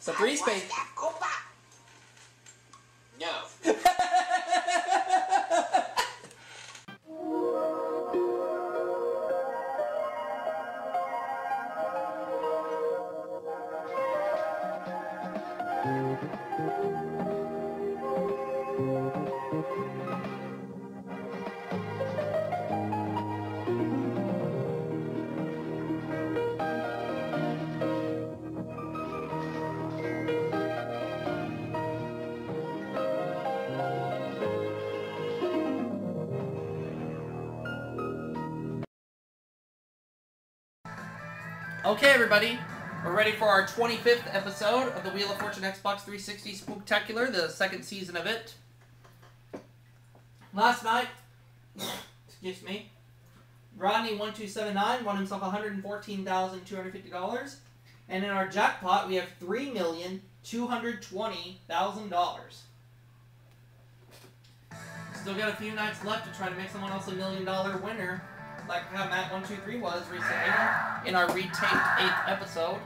So three space. No. Okay, everybody, we're ready for our 25th episode of the Wheel of Fortune Xbox 360 Spooktacular, the second season of it. Last night, excuse me, Rodney1279 won himself $114,250, and in our jackpot, we have $3,220,000. Still got a few nights left to try to make someone else a million dollar winner, like how Matt123 was recently in our retaped eighth episode.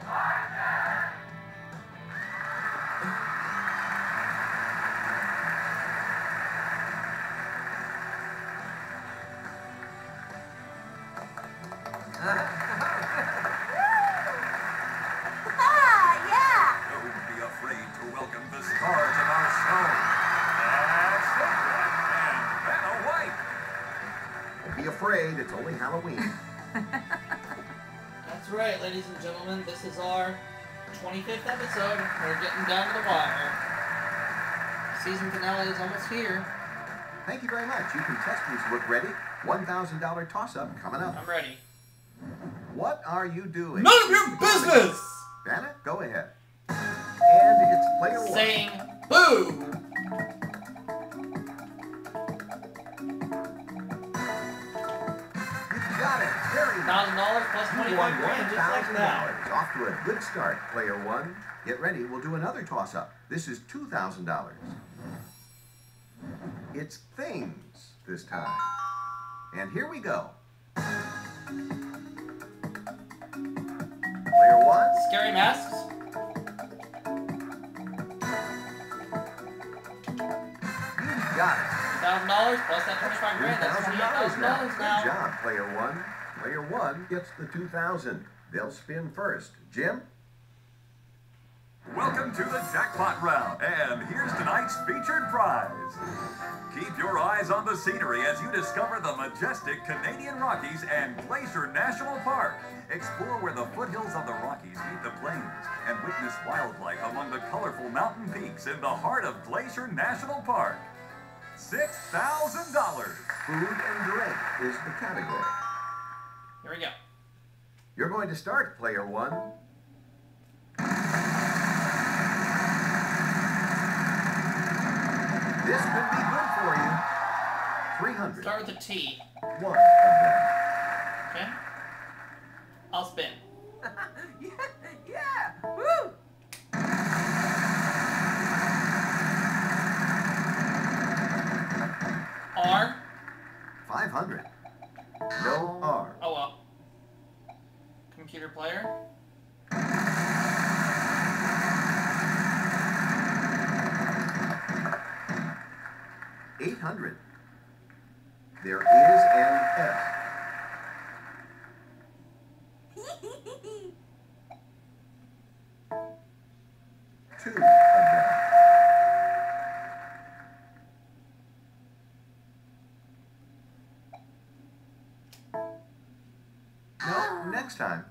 Halloween. That's right, ladies and gentlemen. This is our 25th episode. We're getting down to the wire. Season finale is almost here. Thank you very much. You contestants look ready. $1,000 toss-up coming up. I'm ready. What are you doing? None of your business! Janet, go ahead. And it's player one. Saying boo! Won 25 grand, just like that. $1,000. Off to a good start, player one. Get ready. We'll do another toss-up. This is $2,000. It's things this time. And here we go. Player one. Scary masks? You got it. $1,000 plus that 25 grand. That's $2,000 $28,000 now. now. Good job, player one. Player one gets the 2000 They'll spin first. Jim? Welcome to the jackpot round, and here's tonight's featured prize. Keep your eyes on the scenery as you discover the majestic Canadian Rockies and Glacier National Park. Explore where the foothills of the Rockies meet the plains and witness wildlife among the colorful mountain peaks in the heart of Glacier National Park. $6,000. Food and drink is the category. Here we go. You're going to start, player one. This could be good for you. 300. Start with a T. One of them. Okay? I'll spin. Two of them. No, next time.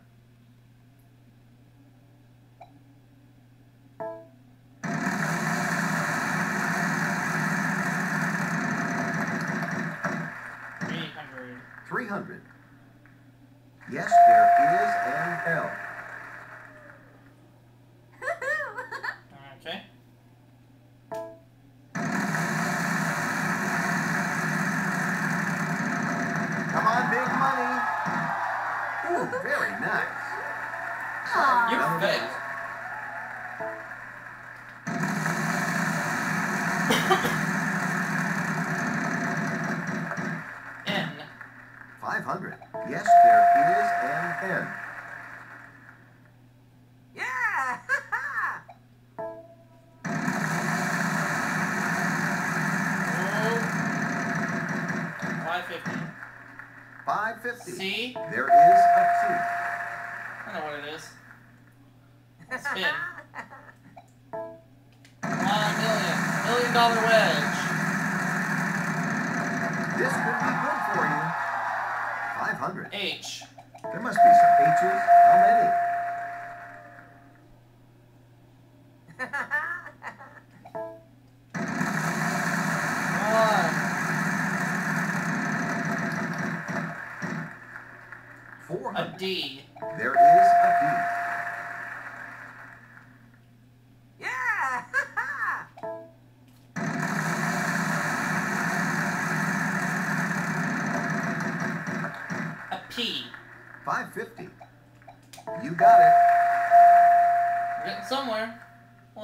Ooh, very nice. Aw. You're None This could be good for you. 500. H. There must be some H's. How many? One. Four A. D.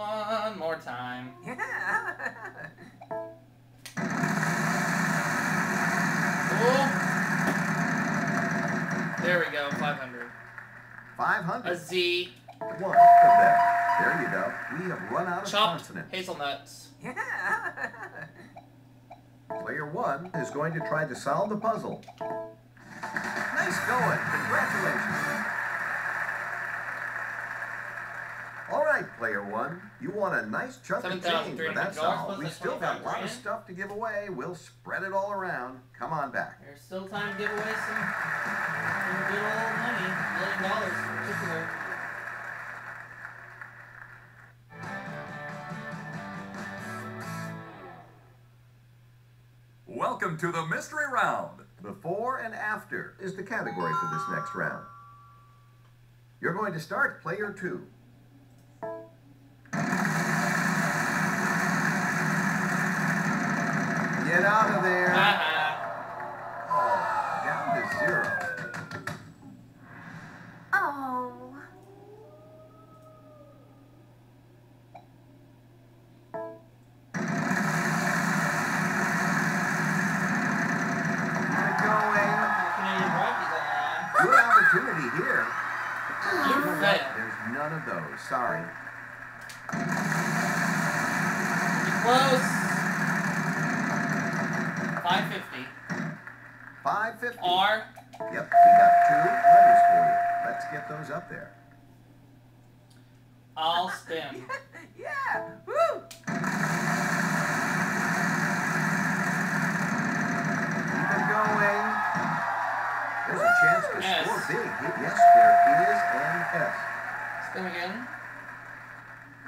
One more time. yeah. Ooh. There we go. 500. 500? A Z. One of them. There you go. We have run out of Chopped consonants. hazelnuts. yeah. Player one is going to try to solve the puzzle. Nice going. Congratulations. All right, player one. You want a nice chunk of change but that's $7,300 solve. plus We've still got a lot of stuff to give away. We'll spread it all around. Come on back. There's still time to give away some, some good old money. Million dollars in particular. Welcome to the mystery round. Before and after is the category for this next round. You're going to start player two. Get out of there. Ah, Oh, down to zero. Oh. Keep it going. Canadian Rockies on Good opportunity here. the line. You. There's none of those. Sorry. Close. 550. R. Yep, we got two letters for you. Let's get those up there. I'll spin. yeah. Woo. Keep it going. There's a chance to S. score big. Yes, there is an S. Spin again.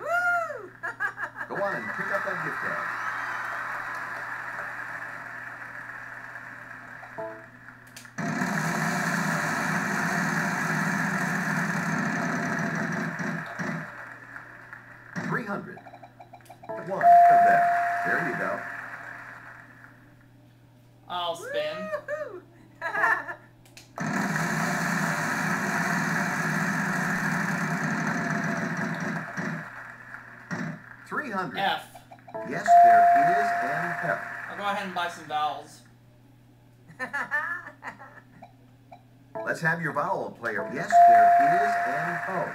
Woo. Go on and pick up that gift card. 100. F. Yes, there is an F. I'll go ahead and buy some vowels. Let's have your vowel player. Yes, there is an O.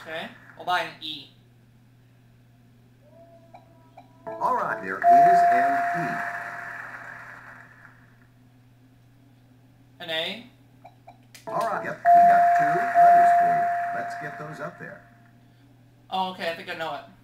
Okay, I'll buy an E. All right, there is an E. An A. All right, yep, we got two letters for you. Let's get those up there. Oh, okay, I think I know it.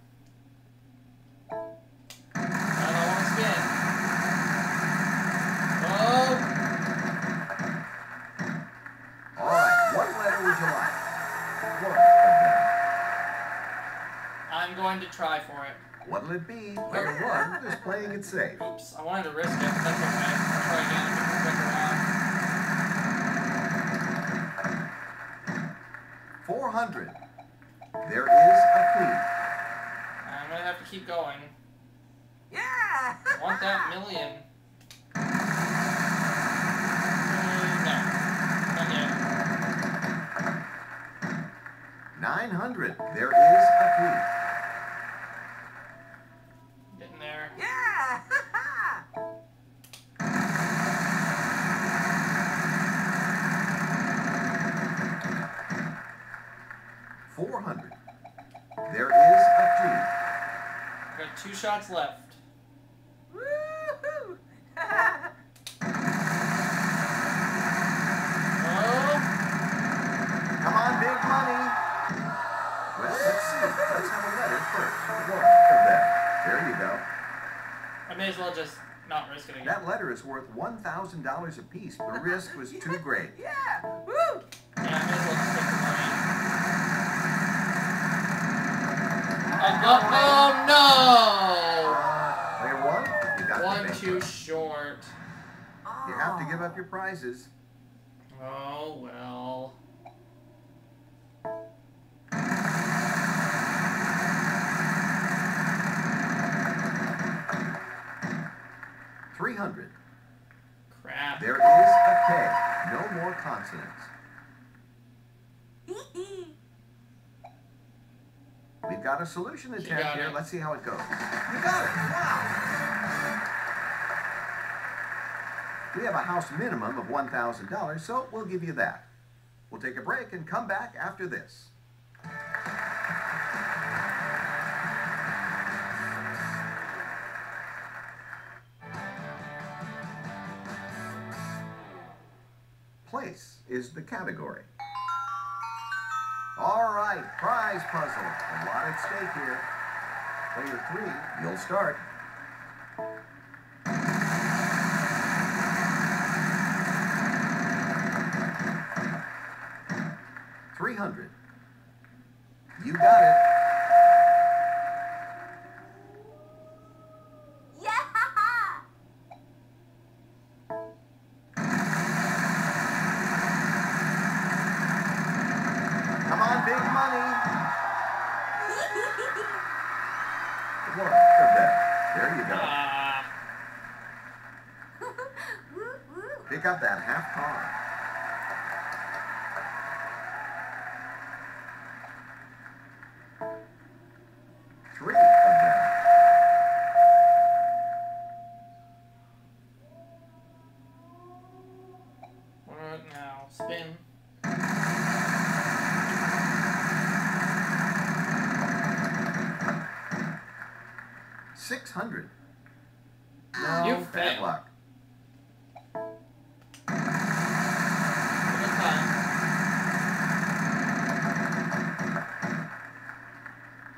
Going to try for it. What'll it be? Player one is playing it safe. Oops. I wanted to risk it. That's okay. I'll try again. If it can stick around. 400. There is a P. I'm gonna have to keep going. yeah. I want that million. Uh, no. Not 900. There is a Getting two shots left. Woo Woohoo! Come on, big money. Well, let's see. That's how we let it first. Look at that. There you go. I may as well just not risk it again. That letter is worth $1,000 apiece. The risk was too great. yeah. Oh, no! Uh, player one, you got Oh, One too short. You have to give up your prizes. Oh, well. A solution She attempt here. it. Let's see how it goes. You got it. Wow. We have a house minimum of $1,000, so we'll give you that. We'll take a break and come back after this. Place is the category. All right, prize puzzle. A lot at stake here. Player three, you'll start. Three hundred. Pick up that half car.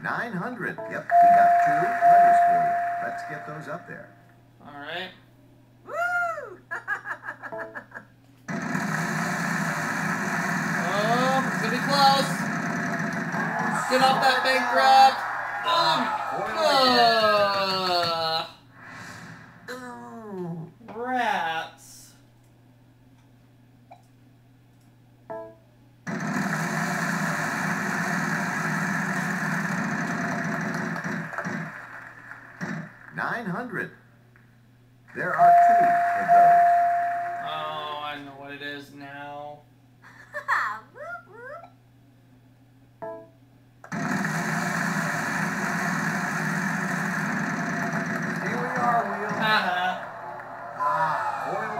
900. Yep, we got two letters for you. Let's get those up there. All right. Woo! oh, it's gonna be close. Get off that bankrupt! Oh, oh.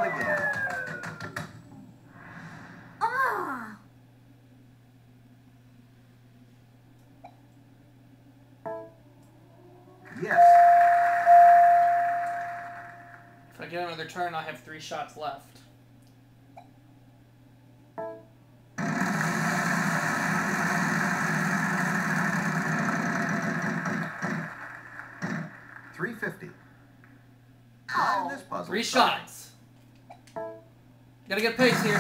Again. Ah. Yes. If I get another turn, I have three shots left. Not this puzzle. Three Sorry. shots. Gotta get pace here.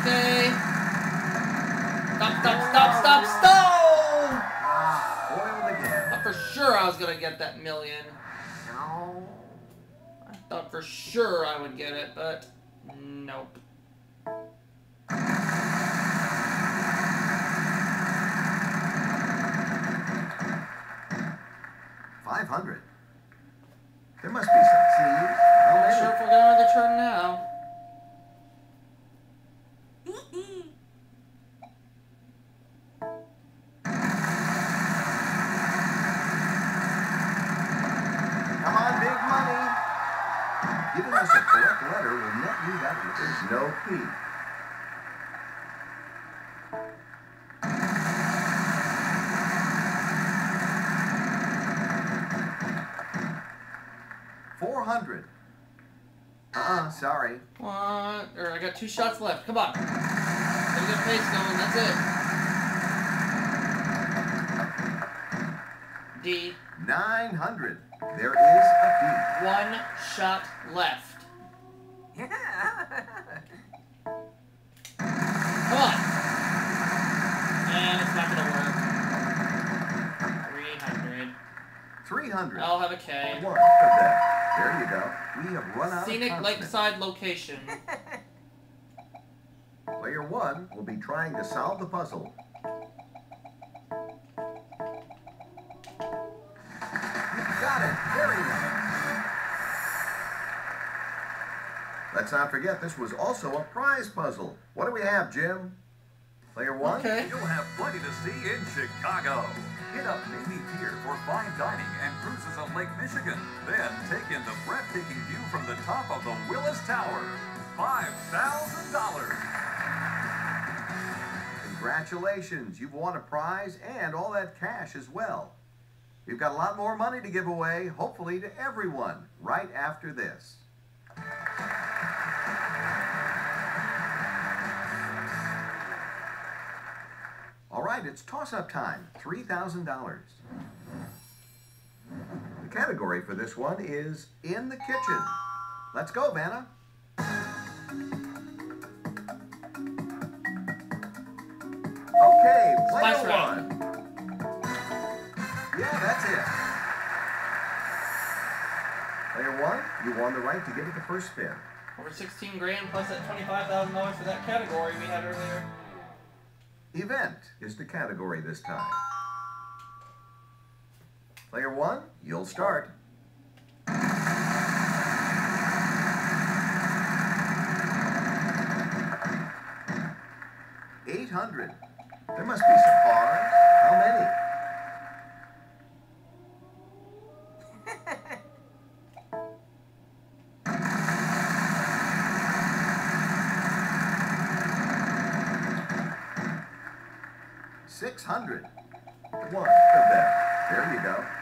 Okay. Stop, stop, stop, stop, stop! Ah, foiled again. Thought for sure I was gonna get that million. No. I thought for sure I would get it, but nope. Five hundred. There must be some seeds. How Not sure if we'll get another turn now. Come on, big money. Giving us a correct letter will net you that there's no P. got two shots left. Come on. Gotta get pace going. That's it. D. 900. There is a One shot left. Yeah. Come on. And it's not gonna work. 300. 300. I'll have a K. One of them. There you go. We have run out Scenic of consonants. lakeside location. Player one will be trying to solve the puzzle. You got it. Very nice. Let's not forget this was also a prize puzzle. What do we have, Jim? Player one? Okay. You'll have plenty to see in Chicago. Hit up Navy Pier for fine dining and cruises on Lake Michigan. Then take in the breathtaking view from the top of the Willis Tower. $5,000. Congratulations. You've won a prize and all that cash as well. We've got a lot more money to give away, hopefully to everyone, right after this. All right, it's toss-up time. $3,000. The category for this one is in the kitchen. Let's go, Vanna. Okay, player round. one. Yeah, that's it. Player one, you won the right to give it the first spin. Over 16 grand plus that $25,000 for that category we had earlier. Event is the category this time. Player one, you'll start. Eight hundred. There must be some cars. How many? Six hundred. One of them. There you go.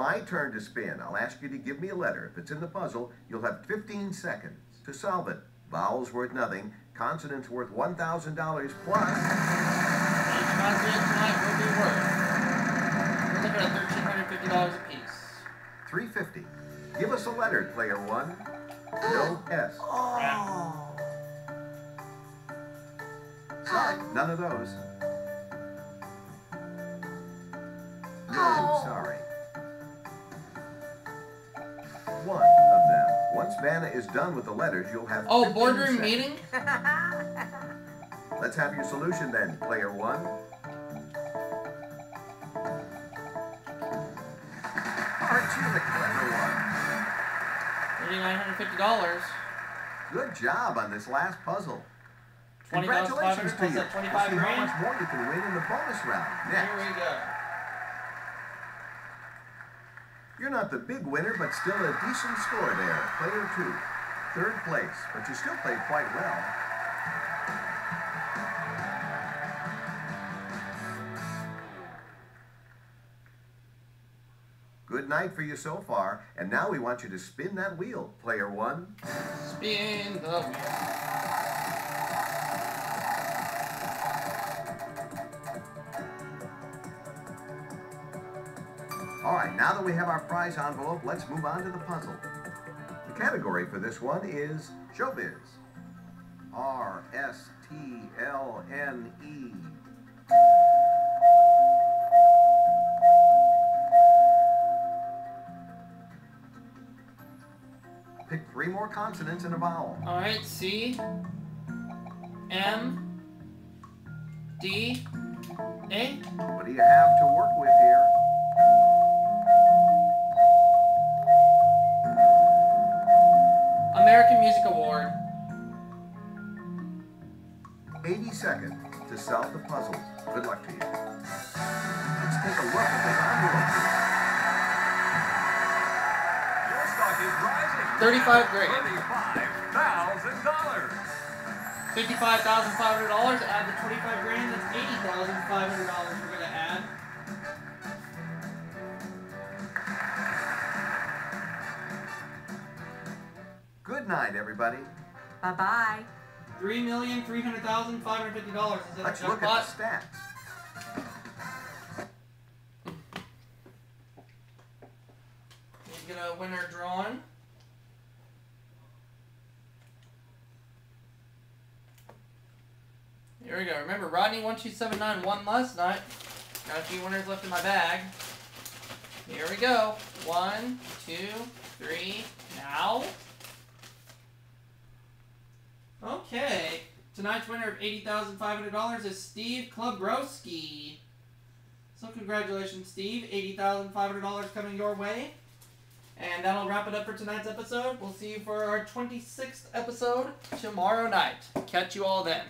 My turn to spin. I'll ask you to give me a letter. If it's in the puzzle, you'll have 15 seconds to solve it. Vowels worth nothing, consonants worth $1,000 plus. Each consonant tonight will be worth. We're looking at $1,350 a piece. 350. Give us a letter, player one. No S. Oh. Sorry, none of those. No, Oh. sorry. Once Vanna is done with the letters, you'll have. Oh, boardroom seconds. meeting? Let's have your solution then, player one. Aren't you the clever one? $3,950. Good job on this last puzzle. Congratulations to you. We'll 25 see how much more you can win in the bonus round. Here we go. You're not the big winner, but still a decent score there. Player two. Third place, but you still played quite well. Good night for you so far, and now we want you to spin that wheel, player one. Spin the wheel. All right, now that we have our prize envelope, let's move on to the puzzle. The category for this one is showbiz. R S T L N E. Pick three more consonants and a vowel. Alright, C. M. D. A. What do you have to work with here? American Music Award. 82nd to solve the puzzle. Good luck to you. Let's take a look at this envelope. Your stock is rising. 35 grand. $35,000. $55,500, add the 25 grand, that's $80,500 night, everybody. Bye bye. Three million three hundred thousand five hundred fifty dollars. Is that Let's a look jackpot? at the stats. You get a winner drawn. Here we go. Remember, Rodney1279 won last night. Got a few winners left in my bag. Here we go. One, two, three, now. Okay. Tonight's winner of $80,500 is Steve Klubroski. So congratulations, Steve. $80,500 coming your way. And that'll wrap it up for tonight's episode. We'll see you for our 26th episode tomorrow night. Catch you all then.